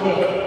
Okay.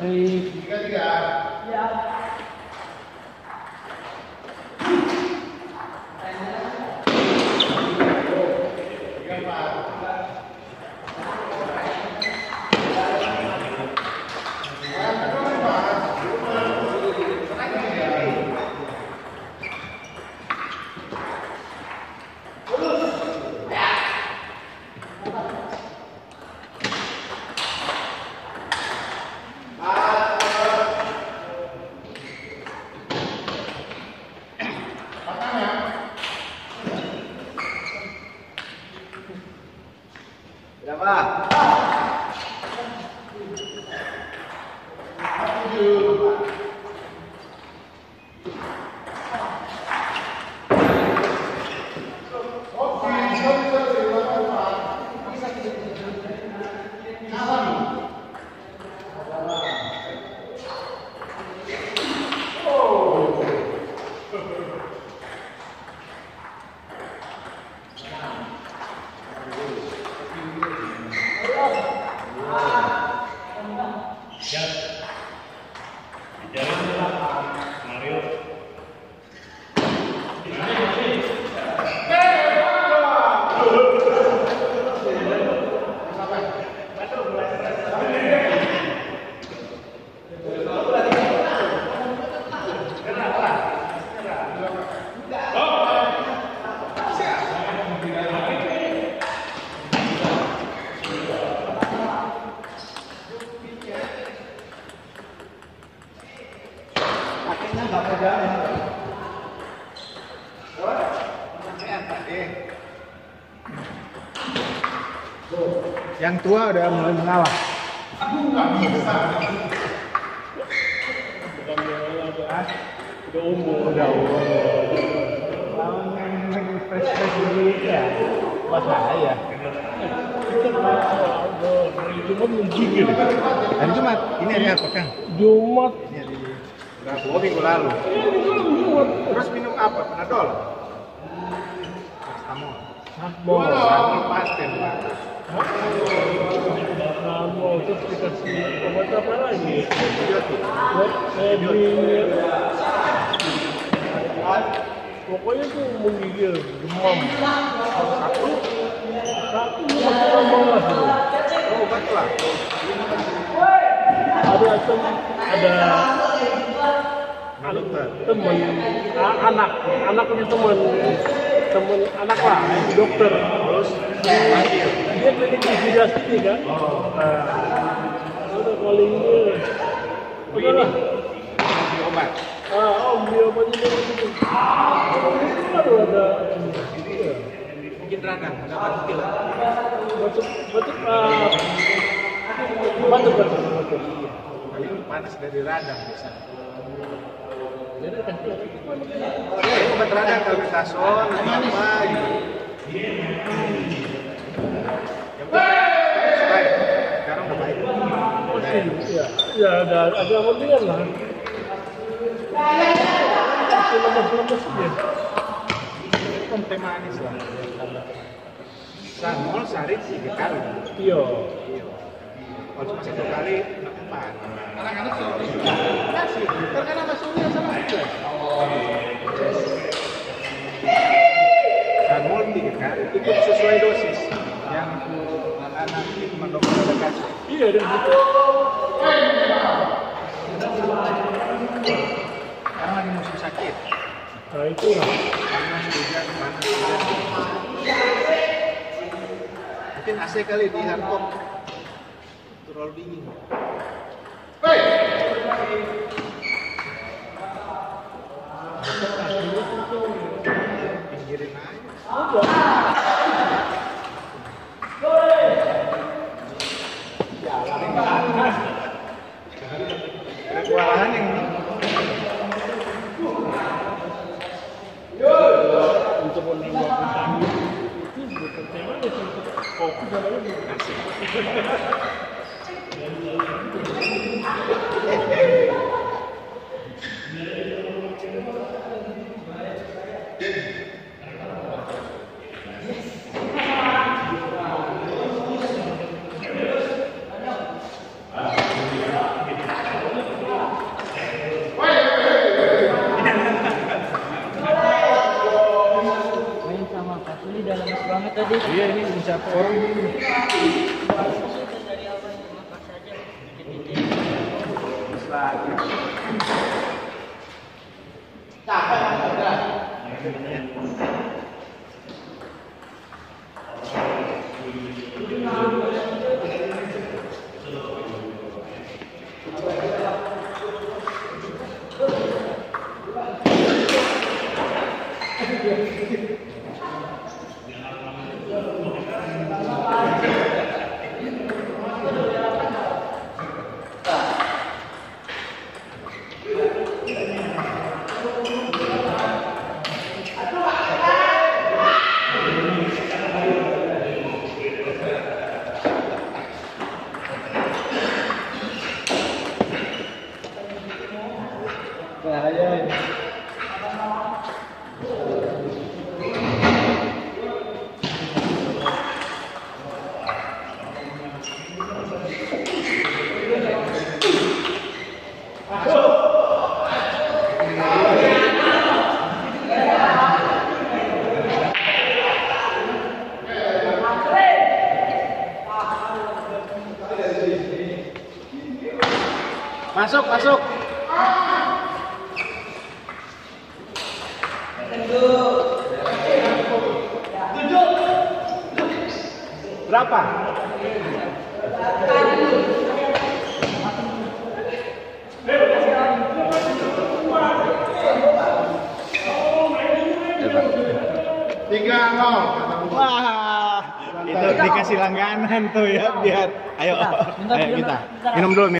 thì Vai lá. Yang tua udah mulai mengalah. Udah umur. Udah umur. Lawan yang lagi fresh-fresh begini ya. Bahaya. Hari Jumat menggigil. Hari Jumat, ini hari apa Kang? Jumat. Berapa? Oh, minggu lalu. Terus minum apa? Panadol? Paracetamol. Paracetamol Pak. Obat apa lagi? Buat Edwin. Pokoknya tuh menggigil, demam. Satu, satu makin. Oh, obat lah. Ada ada Temen anak, anak itu temen temen anak lah, dokter. Terus Dia klinik di sini kan. Udah calling dia. Udah lah. obat. Ah, om dia begitu. Aduh ada. Bikin ada batuk. Batuk, batuk, batuk, batuk, panas dari radang biasanya. Oh, iya, apa gitu. Sekarang udah baik. Iya, ya ada ada kepentingan lah. Masih lemes-lemes dia. Kan teh manis lah. Sanol sehari tiga kali. Iya. Kalau cuma satu kali, empat. Anak-anak sih. Kasih. Karena sama Surya sama aja. Sanol tiga kali. Itu sesuai dosis yang anak-anak cuma dokter kasih. Iya dan gitu. Karena lagi musim sakit. Nah itu lah. Panas hujan, panas hujan. Mungkin AC kali di hardtop terlalu dingin. Pinggirin aja. Kewalahan yang ini. Untuk menembak vitamin itu bukan tema ya untuk kopi dan lain main Suli udah lemes banget tadi Iya ini bisa orang ini. dari awal makan saja dikit-dikit Bahaya ini. Masuk, masuk. Berapa? Tiga nol. Wah, itu dikasih langganan tuh ya biar. Ayo, Bentar, ayo kita minum dulu.